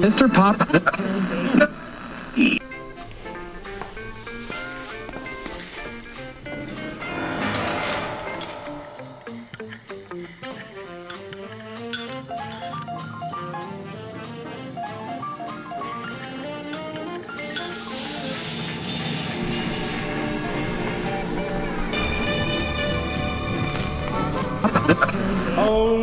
Mr. Pop. oh